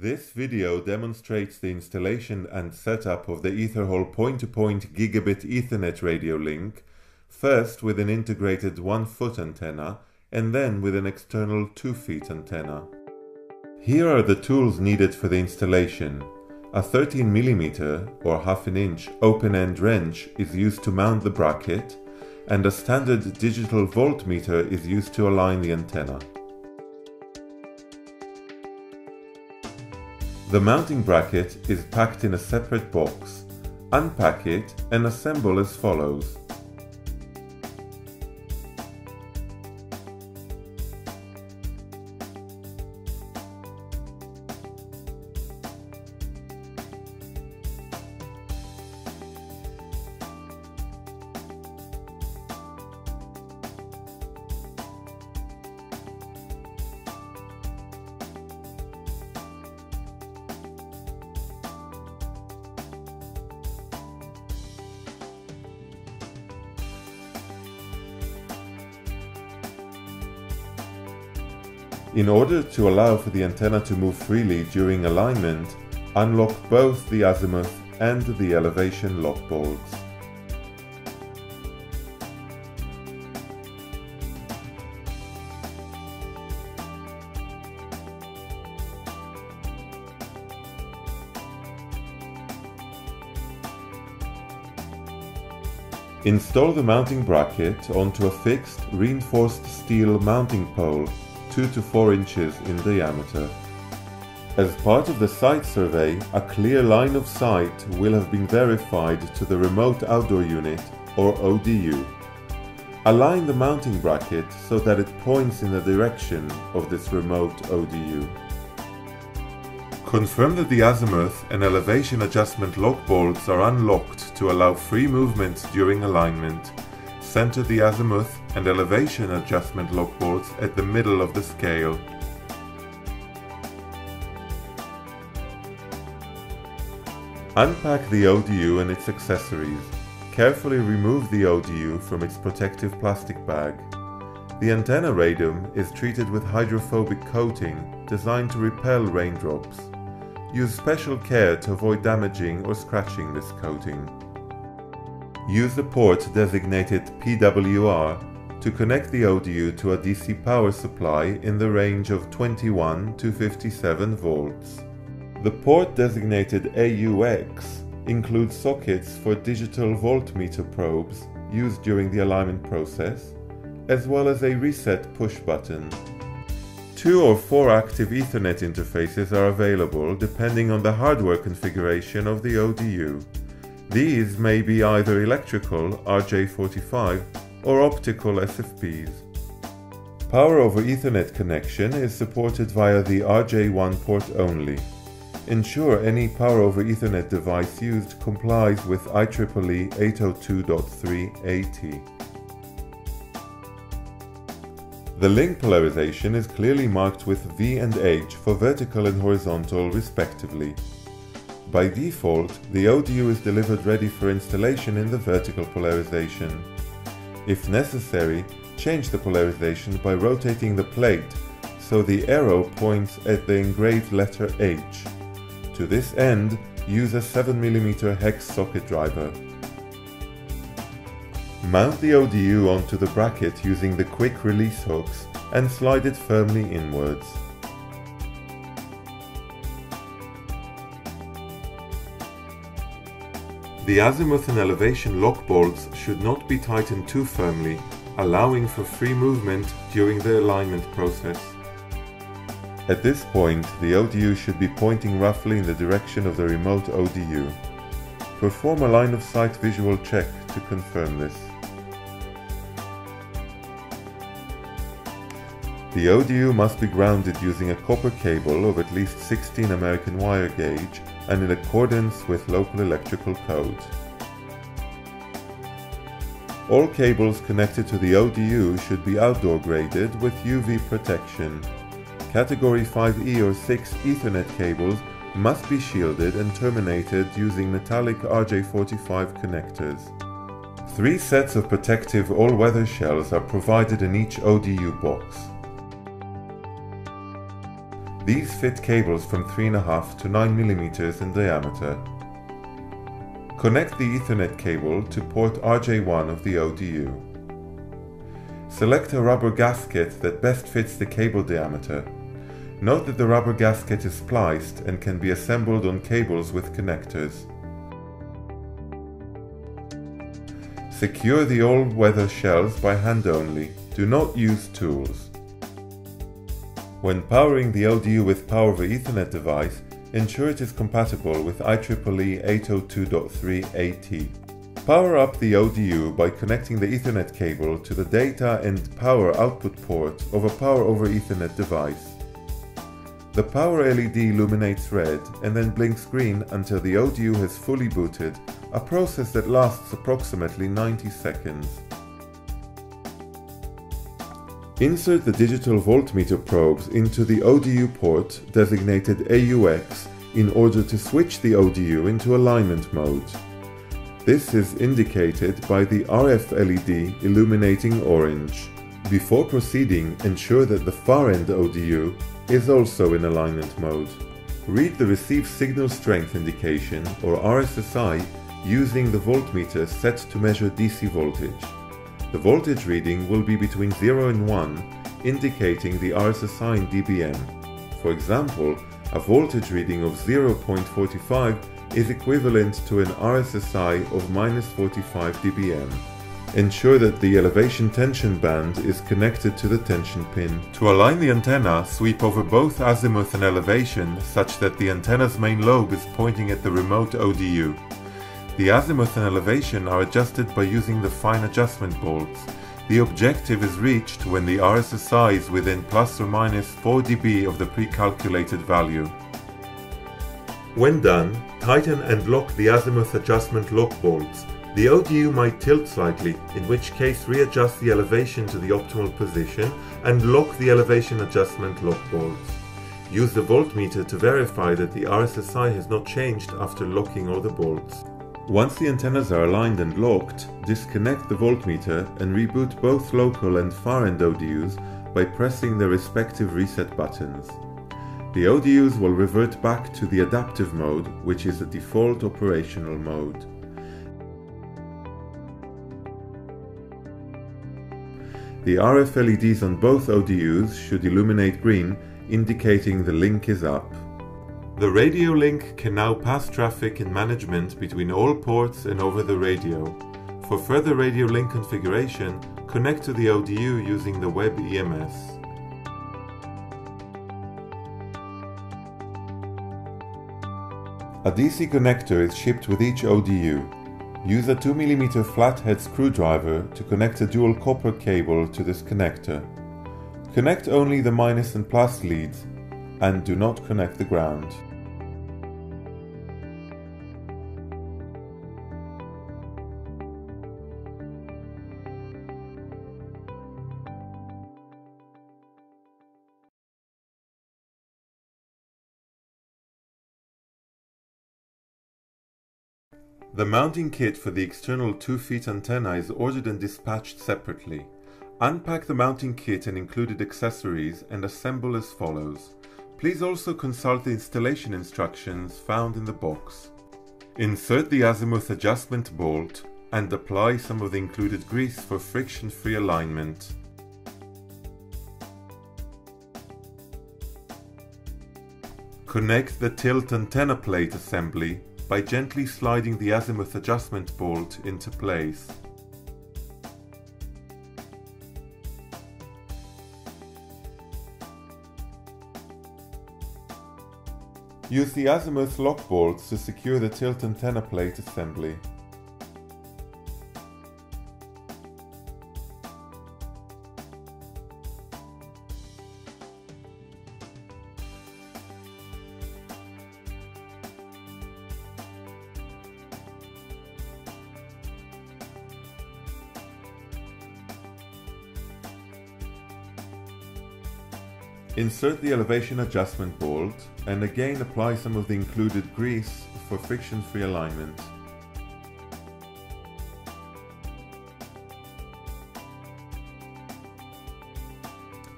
This video demonstrates the installation and setup of the EtherHaul point-to-point gigabit Ethernet radio link, first with an integrated 1 foot antenna and then with an external 2 feet antenna. Here are the tools needed for the installation. A 13mm or half an inch open-end wrench is used to mount the bracket and a standard digital voltmeter is used to align the antenna. The mounting bracket is packed in a separate box. Unpack it and assemble as follows. In order to allow for the antenna to move freely during alignment, unlock both the azimuth and the elevation lock bolts. Install the mounting bracket onto a fixed reinforced steel mounting pole 2 to 4 inches in diameter. As part of the site survey, a clear line of sight will have been verified to the Remote Outdoor Unit, or ODU. Align the mounting bracket so that it points in the direction of this remote ODU. Confirm that the azimuth and elevation adjustment lock bolts are unlocked to allow free movement during alignment. Center the azimuth and elevation adjustment lock bolts at the middle of the scale. Unpack the ODU and its accessories. Carefully remove the ODU from its protective plastic bag. The antenna radome is treated with hydrophobic coating designed to repel raindrops. Use special care to avoid damaging or scratching this coating. Use the port designated PWR to connect the ODU to a DC power supply in the range of 21 to 57 volts. The port designated AUX includes sockets for digital voltmeter probes used during the alignment process, as well as a reset push button. Two or four active Ethernet interfaces are available depending on the hardware configuration of the ODU. These may be either electrical RJ45 or optical SFPs. Power over Ethernet connection is supported via the RJ1 port only. Ensure any Power over Ethernet device used complies with IEEE 802.3 AT. The link polarization is clearly marked with V and H for vertical and horizontal respectively. By default, the ODU is delivered ready for installation in the vertical polarization. If necessary, change the polarization by rotating the plate so the arrow points at the engraved letter H. To this end, use a 7mm hex socket driver. Mount the ODU onto the bracket using the quick release hooks and slide it firmly inwards. The azimuth and elevation lock bolts should not be tightened too firmly, allowing for free movement during the alignment process. At this point, the ODU should be pointing roughly in the direction of the remote ODU. Perform a line of sight visual check to confirm this. The ODU must be grounded using a copper cable of at least 16 American wire gauge and in accordance with local electrical code. All cables connected to the ODU should be outdoor graded with UV protection. Category 5E or 6 Ethernet cables must be shielded and terminated using metallic RJ45 connectors. Three sets of protective all-weather shells are provided in each ODU box. These fit cables from 3.5 to 9mm in diameter. Connect the Ethernet cable to port RJ1 of the ODU. Select a rubber gasket that best fits the cable diameter. Note that the rubber gasket is spliced and can be assembled on cables with connectors. Secure the all-weather shells by hand only. Do not use tools. When powering the ODU with Power over Ethernet device, ensure it is compatible with IEEE 802.3 AT. Power up the ODU by connecting the Ethernet cable to the data and power output port of a Power over Ethernet device. The power LED illuminates red and then blinks green until the ODU has fully booted, a process that lasts approximately 90 seconds. Insert the digital voltmeter probes into the ODU port designated AUX in order to switch the ODU into alignment mode. This is indicated by the RF LED illuminating orange. Before proceeding, ensure that the far end ODU is also in alignment mode. Read the Receive Signal Strength Indication or RSSI using the voltmeter set to measure DC voltage. The voltage reading will be between 0 and 1, indicating the RSSI in dBm. For example, a voltage reading of 0.45 is equivalent to an RSSI of minus 45 dBm. Ensure that the elevation tension band is connected to the tension pin. To align the antenna, sweep over both azimuth and elevation such that the antenna's main lobe is pointing at the remote ODU. The azimuth and elevation are adjusted by using the fine adjustment bolts. The objective is reached when the RSSI is within plus or minus 4 dB of the pre-calculated value. When done, tighten and lock the azimuth adjustment lock bolts. The ODU might tilt slightly, in which case readjust the elevation to the optimal position and lock the elevation adjustment lock bolts. Use the voltmeter to verify that the RSSI has not changed after locking all the bolts. Once the antennas are aligned and locked, disconnect the voltmeter and reboot both local and far-end ODUs by pressing their respective reset buttons. The ODUs will revert back to the adaptive mode, which is the default operational mode. The RF LEDs on both ODUs should illuminate green, indicating the link is up. The radio link can now pass traffic and management between all ports and over the radio. For further radio link configuration, connect to the ODU using the web EMS. A DC connector is shipped with each ODU. Use a 2mm flathead screwdriver to connect a dual copper cable to this connector. Connect only the minus and plus leads and do not connect the ground. The mounting kit for the external 2 feet antenna is ordered and dispatched separately. Unpack the mounting kit and included accessories and assemble as follows. Please also consult the installation instructions found in the box. Insert the azimuth adjustment bolt and apply some of the included grease for friction-free alignment. Connect the tilt antenna plate assembly by gently sliding the azimuth adjustment bolt into place. Use the azimuth lock bolts to secure the tilt antenna plate assembly. Insert the elevation adjustment bolt and again apply some of the included grease for friction-free alignment.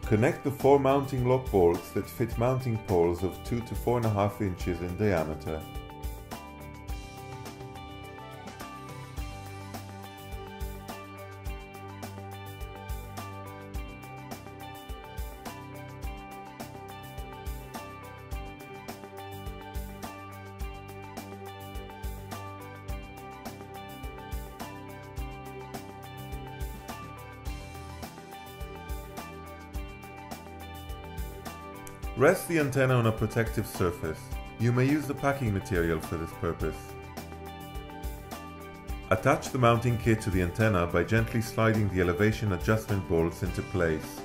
Connect the four mounting lock bolts that fit mounting poles of 2 to 4.5 inches in diameter. Rest the antenna on a protective surface. You may use the packing material for this purpose. Attach the mounting kit to the antenna by gently sliding the elevation adjustment bolts into place.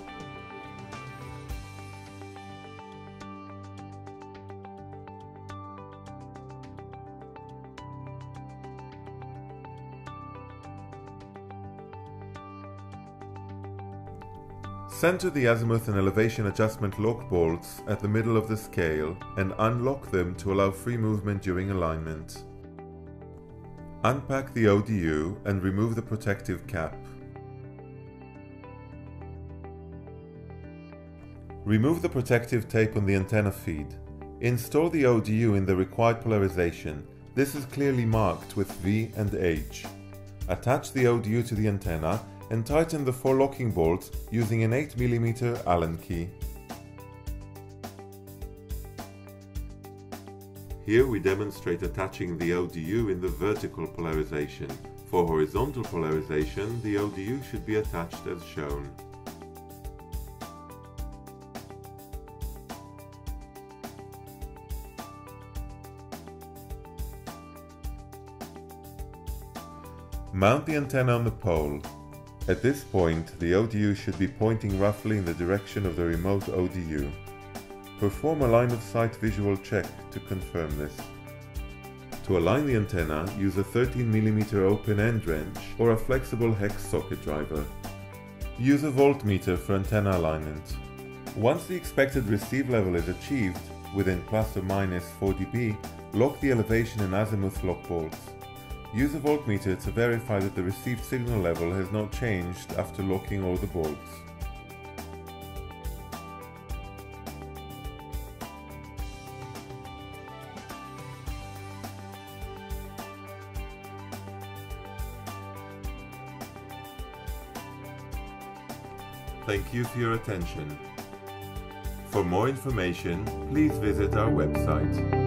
Center the azimuth and elevation adjustment lock bolts at the middle of the scale and unlock them to allow free movement during alignment. Unpack the ODU and remove the protective cap. Remove the protective tape on the antenna feed. Install the ODU in the required polarization. This is clearly marked with V and H. Attach the ODU to the antenna and tighten the four locking bolts using an 8mm Allen key. Here we demonstrate attaching the ODU in the vertical polarization. For horizontal polarization, the ODU should be attached as shown. Mount the antenna on the pole at this point, the ODU should be pointing roughly in the direction of the remote ODU. Perform a line of sight visual check to confirm this. To align the antenna, use a 13mm open end wrench or a flexible hex socket driver. Use a voltmeter for antenna alignment. Once the expected receive level is achieved, within plus or minus 4 dB, lock the elevation and azimuth lock bolts. Use a voltmeter to verify that the received signal level has not changed after locking all the bolts. Thank you for your attention. For more information, please visit our website.